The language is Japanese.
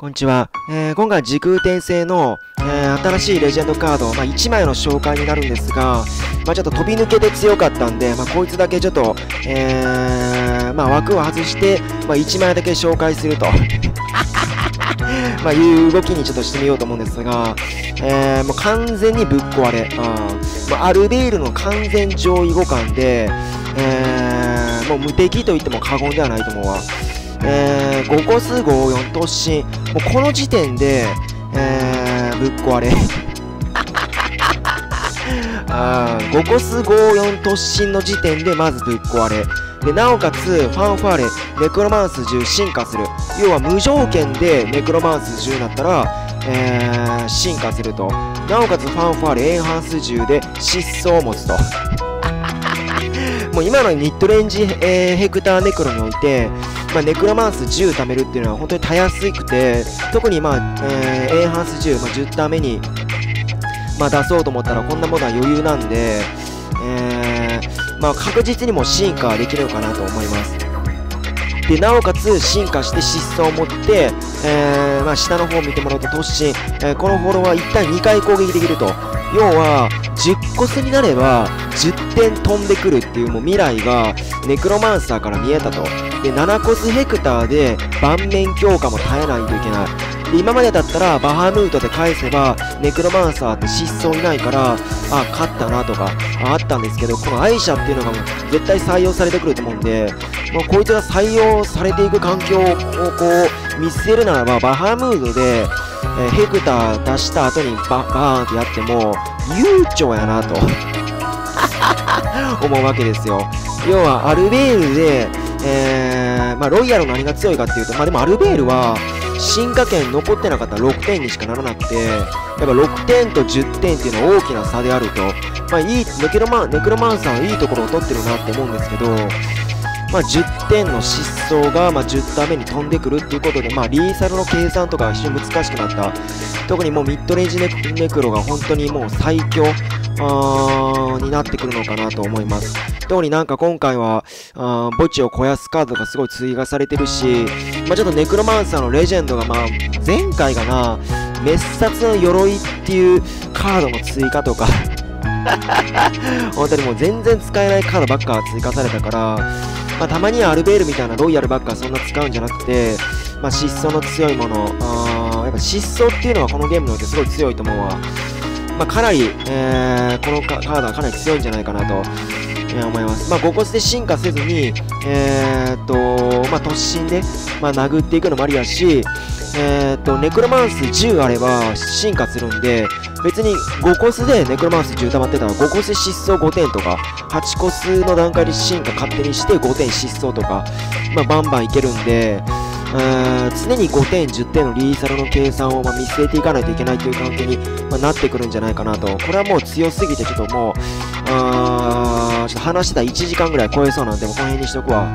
こんにちは。えー、今回時空転生の、えー、新しいレジェンドカード、まあ、1枚の紹介になるんですが、まあ、ちょっと飛び抜けて強かったんで、まあ、こいつだけちょっと、えー、まあ、枠を外して、まあ、1枚だけ紹介すると。ま、いう動きにちょっとしてみようと思うんですが、えー、もう完全にぶっ壊れ。あま、アルベールの完全上位互換で、えー、もう無敵と言っても過言ではないと思うわ。えー、5コス54突進。もうこの時点で、えー、ぶっ壊れ。あ5コス54突進の時点でまずぶっ壊れ。で、なおかつ、ファンファーレ、ネクロマンス10進化する。要は無条件でネクロマンス10になったら、えー、進化すると。なおかつ、ファンファーレ、エンハンス10で疾走を持つと。もう今のミッドレンジ、えー、ヘクターネクロにおいて、まあ、ネクロマンス10貯めるっていうのは本当にたやすくて、特にまあ、えー、エンハンス10、まあ、10タ目に、まあ、出そうと思ったらこんなものは余裕なんで、えー、まあ、確実にも進化できるのかなと思います。で、なおかつ進化して疾走を持って、えー、まあ、下の方を見てもらうと突進、え、このフォロワー一旦2回攻撃できると。要は、10コスになれば10点飛んでくるっていうもう未来がネクロマンサーから見えたと。で、7コスヘクターで盤面強化も耐えないといけない。で、今までだったらバハムートで返せば、ネクロマンサーって失踪いないから、あ、勝ったなとか、あったんですけど、このアイシャっていうのがもう絶対採用されてくると思うんで、もうこいつが採用されていく環境をこう、見据えるならば、バハムードで、えー、ヘクター出した後にババーンってやっても、悠長やなと 思うわけですよ。要は、アルベールで、えー、まあ、ロイヤルの何が強いかっていうと、まあ、でもアルベールは、進化圏残ってなかったら6点にしかならなくて、やっぱ6点と10点っていうのは大きな差であると、まあ、いい、ネクロマン、ネクロマンさんはいいところを取ってるなって思うんですけど、まあ、10点の失踪が、まあ、10タ目に飛んでくるっていうことで、まあ、リーサルの計算とか非常に難しくなった。特にもうミッドレンジネクロが本当にもう最強になってくるのかなと思います。特になんか今回は、あ墓地を肥やすカードがすごい追加されてるし、まあ、ちょっとネクロマンサーのレジェンドが、まあ、前回かな、滅殺の鎧っていうカードの追加とか本当にもう全然使えないカードばっか追加されたから、まあ、たまにはアルベールみたいなロイヤルばっかそんな使うんじゃなくて、まあ、疾走の強いもの、あやっぱ疾走っていうのはこのゲームにおいてすごい強いと思うわ。まあ、かなり、えー、このカードはかなり強いんじゃないかなと、え、思います。まあ、5コスで進化せずに、えー、っと、まあ、突進で、まあ、殴っていくのもありやし、えー、っと、ネクロマンス10あれば進化するんで、別に5コスでネクロマンス10溜まってたら5コス失踪5点とか、8コスの段階で進化勝手にして5点失踪とか、まあ、バンバンいけるんで、常に5点、10点のリーサルの計算をま見据えていかないといけないという関係に、まなってくるんじゃないかなと。これはもう強すぎて、ちょっともう、あちょっと話してた1時間ぐらい超えそうなんで、もうこの辺にしとくわ。